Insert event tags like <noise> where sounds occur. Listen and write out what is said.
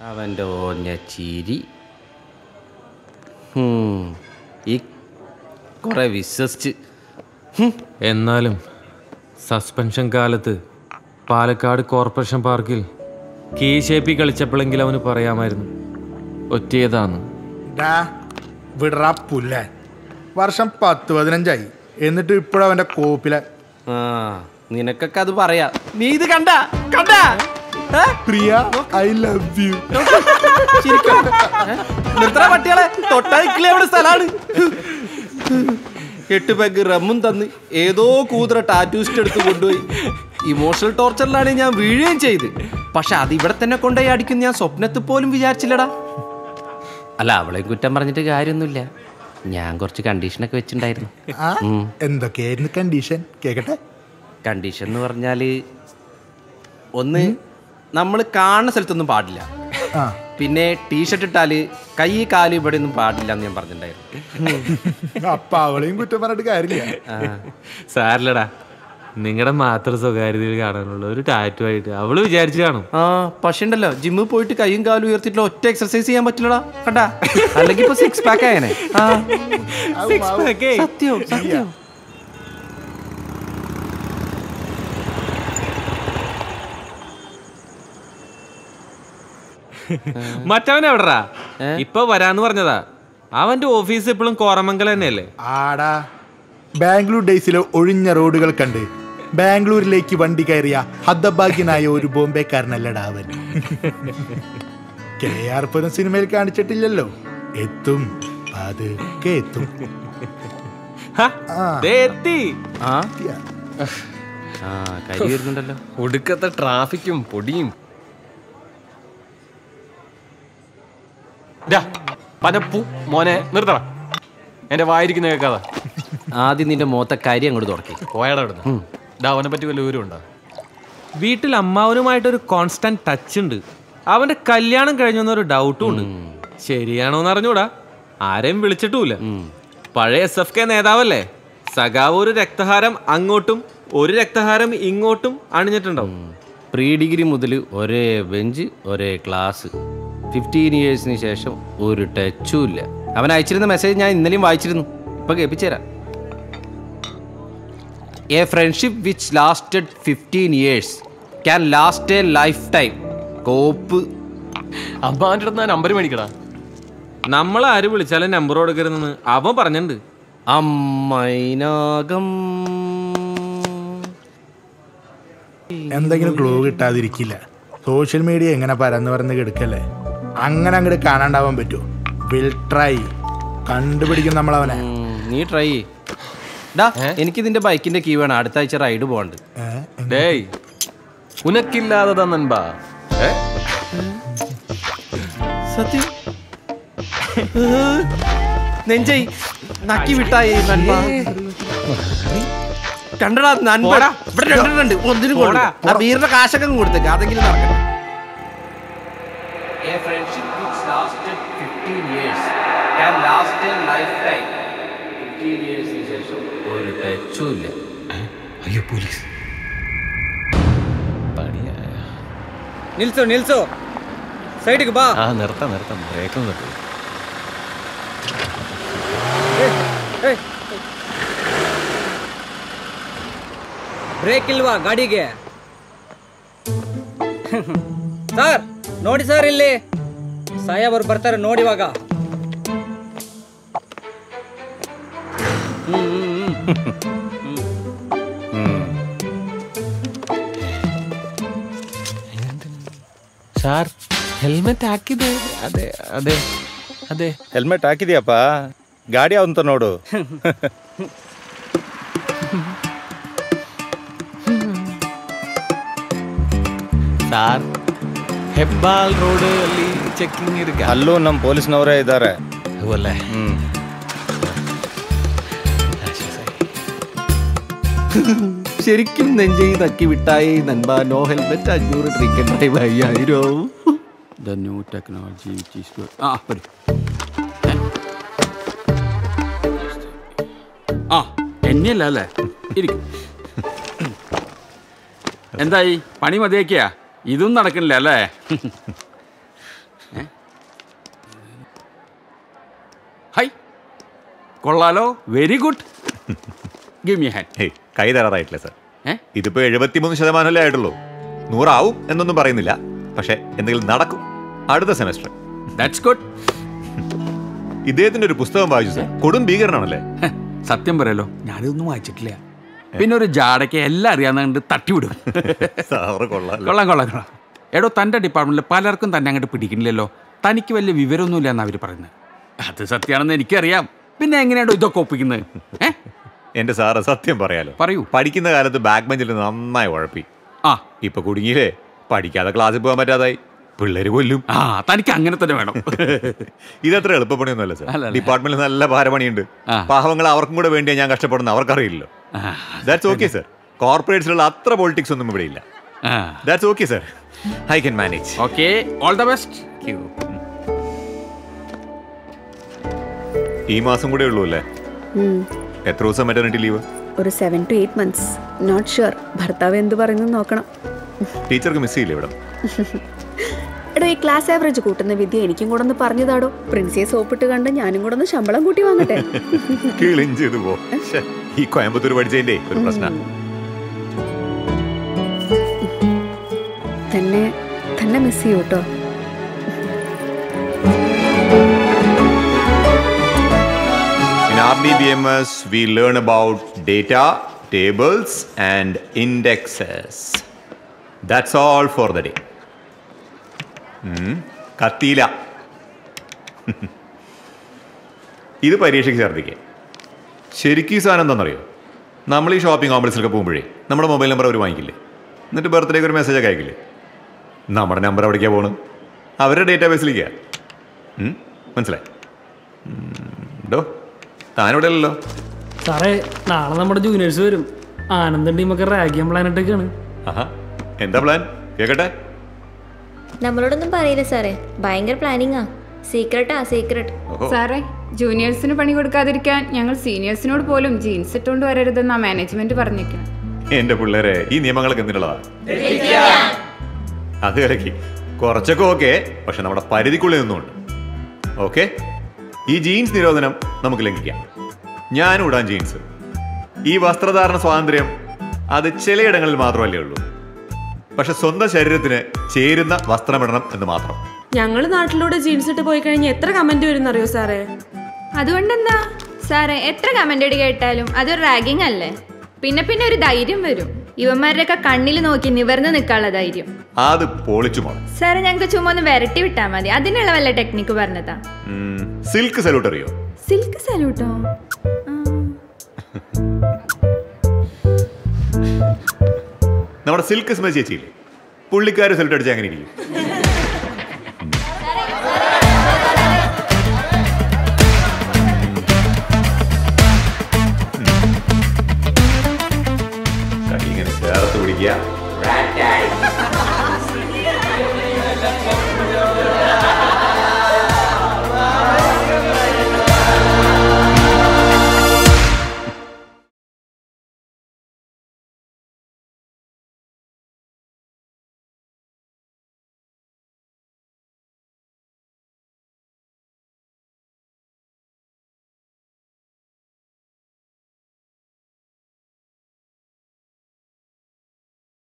അവന്റെ ഓഞ്ഞ ചിരി. ഹും, ഈ കുറെ വിശ്വസിച്ച്. ഹും, എന്നാലും സസ്പെൻഷൻ കാലത്ത് പാലക്കാട് കോർപ്പറേഷൻ പാർക്കിൽ കെ ഷേപ്പി കളിച്ചപ്പോഴെങ്കിലും അവന് പറയാമായിരുന്നു ഒറ്റയതാന്ന് ഡാ വിടറാ പുല്ലേ. വർഷം പത്ത് പതിനഞ്ചായി. എന്നിട്ട് ഇപ്പോഴവന്റെ കോപ്പിലെ. ആ നിനക്കൊക്കെ അത് പറയാം. നീ ഇത് കണ്ട? കണ്ട? പ്രിയ ഐ ലവ് യു നിർത്തണ പട്ടികളെ. തൊട്ടായിക്കില്ലേ അവിടെ സ്ഥലാണ് എട്ട് പെഗ് റമ്മും തന്ന് ഏതോ കൂതറ ടാറ്റൂസ്റ്റ് എടുത്ത് കൊണ്ടുപോയി. ഇമോഷണൽ ടോർച്ചറിലാണ് ഞാൻ വീഴുകയും ചെയ്ത്. പക്ഷെ അത് ഇവിടെ തന്നെ കൊണ്ടുപോയി അടിക്കുന്ന ഞാൻ സ്വപ്നത്തിൽ പോലും വിചാരിച്ചില്ലടാ. അല്ല അവളെയും കുറ്റം പറഞ്ഞിട്ട് കാര്യമൊന്നുമില്ല. ഞാൻ കുറച്ച് കണ്ടീഷനൊക്കെ വെച്ചിട്ടുണ്ടായിരുന്നു. എന്തൊക്കെയായിരുന്നു കണ്ടീഷൻ കേക്കട്ടെ. കണ്ടീഷൻ എന്ന് പറഞ്ഞാൽ ഒന്ന് നമ്മൾ കാണുന്ന സ്ഥലത്തൊന്നും പാടില്ല. ആ. പിന്നെ ടീഷർട്ട് ഇട്ടാൽ കൈ കാൽ ഇവിടെ ഒന്നും പാടില്ല എന്ന് ഞാൻ പറഞ്ഞിട്ടുണ്ടായിരുന്നു. അപ്പൊ അവളെയും കുറ്റം പറഞ്ഞിട്ട് കാര്യമില്ല. സാരില്ലടാ. നിങ്ങളുടെ മാത്രം സ്വകാര്യതയിൽ കാണാനുള്ള ഒരു ടാറ്റു ആയിട്ട് അവൾ വിചാരിച്ചു കാണും. ആ പക്ഷെ ഉണ്ടല്ലോ ജിമ്മിൽ പോയിട്ട് കൈയും കാലും ഉയർത്തിട്ടുള്ള ഒറ്റ എക്സർസൈസ് ചെയ്യാൻ പറ്റില്ലടാ കണ്ടാ? അല്ലെങ്കിൽ ഇപ്പൊ സിക്സ് പാക്ക് ആയനെ. ആ. സത്യം സത്യം. <laughs> മറ്റവൻ ഇപ്പൊ വരാന്ന് പറഞ്ഞതാ. അവന്റെ ഓഫീസ് ഇപ്പോഴും കോറമംഗലം തന്നെയല്ലേ? ആടാ ബാംഗ്ലൂർ ഡേയ്സിലെ ഒഴിഞ്ഞ റോഡുകൾ കണ്ട് ബാംഗ്ലൂരിലേക്ക് വണ്ടി കയറിയ ഹദ്ദഭാഗ്യനായ ഒരു ബോംബെക്കാരനല്ലടാ അവൻ. കെ ആർ പുരം സിനിമയിൽ കാണിച്ചിട്ടില്ലല്ലോ. എത്തും പതുക്കെ എത്തി. ഒടുക്കത്തെ ട്രാഫിക്കും പൊടിയും പനപ്പൂ മോനെ നിർത്തണം. എന്റെ വായിരിക്കുന്ന കേൾക്കാതെ ആദ്യം നിന്റെ മോത്ത കരി അങ്ങോട്ട് തുറക്കി. പോയാടാ ഇവിടുന്ന്? ഡാ അവനെ പറ്റി വല്ല വിവരമുണ്ടോ? വീട്ടിൽ അമ്മാവനുമായിട്ടൊരു കോൺസ്റ്റന്റ് ടച്ച് ഉണ്ട്. അവന്റെ കല്യാണം കഴിഞ്ഞൊരു ഡൗട്ടും ഉണ്ട്. ശരിയാണോന്ന് അറിഞ്ഞൂടാ. ആരെയും വിളിച്ചിട്ടുമില്ല പഴയ എസ് എഫ് കെ നേതാവല്ലേ? സഖാവ് ഒരു രക്തഹാരം അങ്ങോട്ടും ഒരു രക്തഹാരം ഇങ്ങോട്ടും അണിഞ്ഞിട്ടുണ്ടാവും. പ്രീ ഡിഗ്രി മുതൽ ഒരേ ബെഞ്ച് ഒരേ ക്ലാസ് ഫിഫ്റ്റീൻ ഇയേഴ്സിന് ശേഷം ഒരു ടച്ചും ഇല്ല. അവൻ അയച്ചിരുന്ന മെസ്സേജ് ഞാൻ ഇന്നലെയും വായിച്ചിരുന്നു. ഇപ്പൊ കേൾപ്പിച്ചുതരാം. A friendship which lasted fifteen years can last a lifetime copper number മേടിക്കടാ. നമ്മൾ ആര് വിളിച്ചാലും നമ്പർ കൊടുക്കരുതെന്ന് അവൻ പറഞ്ഞിട്ടുണ്ട്. അമ്മൈനാകം എന്തെങ്കിലും ക്ലൂ കിട്ടാതിരിക്കില്ല. സോഷ്യൽ മീഡിയ എങ്ങനെ പരന്ന് പറന്ന് കിടക്കല്ലേ? അങ്ങനെ അങ്ങോട്ട് കാണാണ്ടാവാൻ പറ്റുമോ വിൽ ട്രൈ കണ്ടുപിടിക്കും നമ്മൾ അവനെ നീ ട്രൈ ഡാ എനിക്ക് ഇതിന്റെ ബൈക്കിന്റെ കീ വേണം. അടുത്ത ആഴ്ച റൈഡ് പോകണ്ട് ഡേയ് ഉനക്കില്ലാതെ തന്നൻപാ സത്യം? നെഞ്ചൈ നക്കി വിട്ടായി കണ്ടടാ നന്മ ഇവിടെ രണ്ടെണ്ണുണ്ട് ഒന്നിനും കൊള്ളാ ആ വീറിന്റെ കാശൊക്കെ കൊടുത്തേക്ക്. അതെങ്കിലും നടക്കട്ടെ. A friendship which lasted 15 years can last a lifetime. 15 years ന് ശേഷം ഒരു ടച്ചും ഇല്ല അയ്യോ പോലീസ് പണിയായ ನಿಲ್ಸು ನಿಲ್ಸು ಸೈಡಿಗೆ ಬಾ ആ നിർത്താം നിർത്താം ബ്രേക്ക് നിർത്തും ಬ್ರೇಕ್ ಇಲ್ವಾ ಗಾಡಿಗೆ ಸರ್ ನೋಡಿ ಸರ್ ಇಲ್ಲಿ. ಸಾಹೇಬರು ಬರ್ತಾರೆ ನೋಡಿ ಇವಾಗ. സാർ ಹೆಲ್ಮೆಟ್ ಹಾಕಿದೆ. ಅದೇ ಅದೇ ಅದೇ. ಹೆಲ್ಮೆಟ್ ಹಾಕಿದ್ಯಪ್ಪ. ಗಾಡಿ ಅವಂತ ನೋಡು. ಸಾರ್ ಹೆಬ್ಬಾಲ್ ರೋಡ್ ಅಲ್ಲಿ ಚೆಕಿಂಗ್ ಇರ್ಗ. ಅಲ್ಲೂ ನಮ್ಮ ಪೊಲೀಸ್ನವರೇ ಇದ್ದಾರೆ ಒಳ್ಳೆ ശരിക്കും നെഞ്ചി തക്കി വിട്ടായി നൻപ നോ ഹെൽമെറ്റ് അഞ്ഞൂറ് ഡ്രിങ്ക് ഡ്രൈവ് അയ്യായിരവും ടെക്നോളജി ആ പഠി എന്നെയല്ല അല്ലേ എന്തായി പണി മതിയാക്കിയാ ഇതും നടക്കണില്ല അല്ലേ? ഹൈ. കൊള്ളാലോ. Very good give me hand hey കൈ തരാറായിട്ടില്ല സാർ. ഇതിപ്പോ എഴുപത്തിമൂന്ന് ശതമാനമല്ലേ ആയിട്ടുള്ളൂ. നൂറാവും എന്നൊന്നും പറയുന്നില്ല. പക്ഷെ എന്തെങ്കിലും നടക്കും. അടുത്ത സെമസ്റ്റർ. ദാറ്റ്സ് ഗുഡ് ഇദ്ദേഹത്തിന്റെ ഒരു പുസ്തകം വായിച്ചു സാർ. കൊടും ഭീകരനാണല്ലേ? സത്യം പറയല്ലോ. ഞാനിതൊന്നും വായിച്ചിട്ടില്ല. പിന്നെ ഒരു ജാടയ്ക്ക് എല്ലാം അറിയാവുന്ന കണ്ട് തട്ടിവിടും <laughs> കൊള്ളാം കൊള്ളാം കൊള്ളാം. എടോ തന്റെ ഡിപ്പാർട്ട്മെന്റിൽ പലർക്കും തന്നെ അങ്ങോട്ട് പിടിക്കണില്ലല്ലോ. തനിക്ക് വലിയ വിവരമൊന്നുമില്ല എന്നാ അവർ പറയുന്നത് അത് സത്യമാണെന്ന് എനിക്കറിയാം. പിന്നെ എങ്ങനെയാണോ ഇതൊക്കെ ഒപ്പിക്കുന്നത്? <laughs> ഏ? എന്റെ സാറ് സത്യം പറയാലോ. പറയൂ. പഠിക്കുന്ന കാലത്ത് ബാക്ക് ബെഞ്ചിൽ നന്നായി ഉഴപ്പി. ആ. ഇപ്പൊ കുടുങ്ങിയില്ലേ? പഠിക്കാതെ ക്ലാസ്സിൽ പോകാൻ പറ്റാതായി. പിള്ളേര് കൊല്ലും. ആ തനിക്ക് അങ്ങനെ തന്നെ വേണം. <laughs> ഇതത്ര എളുപ്പപ്പണിയൊന്നുമല്ല സാർ. ഡിപ്പാർട്ട്മെന്റിൽ നല്ല ഭാരപണിയുണ്ട്. പാവങ്ങൾ അവർക്കും കൂടെ വേണ്ടിയാണ് ഞാൻ കഷ്ടപ്പെടുന്നത്. അവർക്കറിയില്ലല്ലോ. ദാറ്റ്സ് ഓക്കെ സർ കോർപ്പറേറ്റ്സിലുള്ള അത്ര പോളിറ്റിക്സ് ഒന്നും ഇവിടെ ഇല്ല. ആ. That's okay sir I can manage okay all the best ഈ മാസം കൂടെ ഉള്ളൂ അല്ലേ? എത്ര ദിവസം മെറ്റർണിറ്റി ലീവ് ഒരു seven to eight months not sure ഭർത്താവ് എന്ത് പറയുന്നു നോക്കണം. ടീച്ചർക്ക് മിസ് ചെയ്യില്ല ഇവിടെ? എടോ ഈ ക്ലാസ് ആവറേജ് കൂട്ടുന്ന വിദ്യ എനിക്കും കൂടെ ഒന്ന് പറഞ്ഞതാടോ. പ്രിൻസിയെ സോപ്പിട്ട് കണ്ട് ഞാനും കൂടെ ഒന്ന് ശമ്പളം കൂട്ടി വാങ്ങട്ടെ. <laughs> ക്ലീൻ ചെയ്തു പോ. ഈ കോയമ്പത്തൂർ പഠിച്ചതിന്റെ ഒരു പ്രശ്ന. തന്നെ തന്നെ മിസ് ചെയ്യൂ കേട്ടോ In RDBMS, we learn about data, tables, and indexes. That's all for the day. ഉം, കത്തിയില്ല <laughs> ഇത് പരീക്ഷയ്ക്ക് ഛർദ്ദിക്കുക ശരിക്കും ഈ സാധനം എന്താണെന്നറിയോ? നമ്മൾ ഈ ഷോപ്പിംഗ് കോംപ്ലക്സിലൊക്കെ പോകുമ്പോഴേ നമ്മുടെ മൊബൈൽ നമ്പർ അവർ വാങ്ങിക്കില്ലേ? എന്നിട്ട് ബർത്ത്ഡേക്ക് ഒരു മെസ്സേജ് ഒക്കെ അയക്കില്ലേ? നമ്മുടെ നമ്പർ എവിടേക്കാണ് പോകണം അവരുടെ ഡേറ്റാബേസിലേക്കാണ് മനസ്സിലായി? മനസ്സിലായിട്ടോ താനിവിടെ അല്ലല്ലോ? സാറേ നാളെ നമ്മുടെ ജൂനിയേഴ്സ് വരും. ആനന്ദൻ ടീമൊക്കെ റാഗ് പ്ലാൻ പ്ലാനിട്ടൊക്കെയാണ് ആഹാ എന്താ പ്ലാൻ കേക്കട്ടെ? നമ്മളോടൊന്നും പറയില്ല സാറേ. ഭയങ്കര പ്ലാനിങ്ങാ സീക്രട്ടാ സീക്രട്ട് സാറേ ജൂനിയേഴ്സിന് പണി കൊടുക്കാതിരിക്കാൻ ഞങ്ങൾ സീനിയേഴ്സിനോട് പോലും ജീൻസ് ഇട്ടുകൊണ്ട് വരരുതെന്നാ മാനേജ്മെന്റ് പറഞ്ഞേക്കണം എന്റെ പിള്ളേരെ ഈ നിയമങ്ങളൊക്കെ എന്തിനുള്ളതാ? അത് കുറച്ചൊക്കെ ഓക്കെ പക്ഷെ നമ്മുടെ പരിധിക്കുള്ളിൽ നിന്നുണ്ട്. ഓക്കെ ഈ ജീൻസ് നിരോധനം നമുക്ക് ലംഘിക്കാം. ഞാനും ഇടാൻ ജീൻസ് ഈ വസ്ത്രധാരണ സ്വാതന്ത്ര്യം അത് ചിലയിടങ്ങളിൽ മാത്രമല്ലേ ഉള്ളൂ. പക്ഷെ സ്വന്തം ശരീരത്തിന് ചേരുന്ന വസ്ത്രമിടണം എന്ന് മാത്രം. ഞങ്ങൾ നാട്ടിലൂടെ ജീൻസ് ഇട്ട് പോയി കഴിഞ്ഞാൽ എത്ര കമന്റ് വരുന്നറിയോ അറിയോ സാറേ? അതുകൊണ്ടെന്താ? സാറേ എത്ര കമന്റ് ഇടി കേട്ടാലും അതൊരു റാഗിങ് അല്ലേ? പിന്നെ പിന്നെ ഒരു ധൈര്യം വരും. ഇവന്മാരുടെയൊക്കെ കണ്ണിൽ നോക്കി നിവർന്ന് നിൽക്കാനുള്ള ധൈര്യം. അത് പൊളിച്ചു സാറേ ഞങ്ങൾക്ക് ചുമ്മാ ഒന്ന് വരട്ടി വിട്ടാ മതി. അതിനുള്ള വല്ല ടെക്നിക്ക് പറഞ്ഞതാ. സിൽക്ക് സല്യൂട്ട് അറിയോ? സിൽക്ക് സല്യൂട്ടോ നമ്മുടെ സിൽക്ക് സ്മേ ചേച്ചിയില്ലേ? പുള്ളിക്കാർ സല്യൂട്ട് അടിച്ചാൽ അങ്ങനെ ഇരിക്കും. yeah. Right.